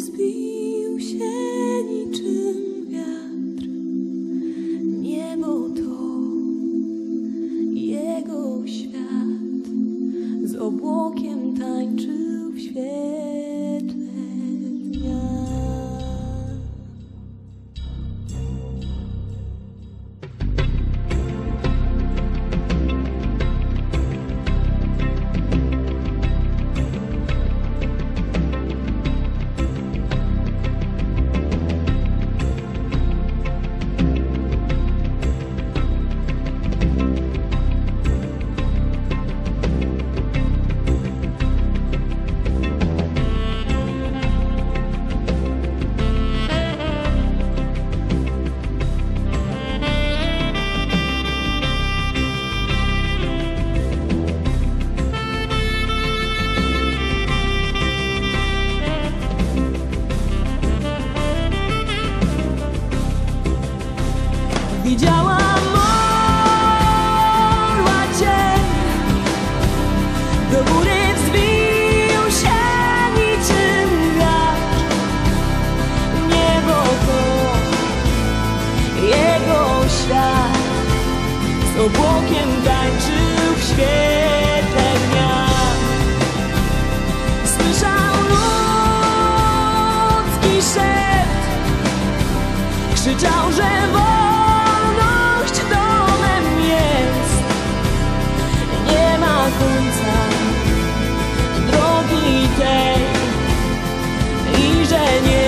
Wzbił się niczym Widziałam orła cień Do góry wzbił się niczym wiatr. Niebo to jego świat. Z obłokiem tańczył w świetle dnia. Słyszał ludzki szept Krzyczał, że wolność Spojrzenie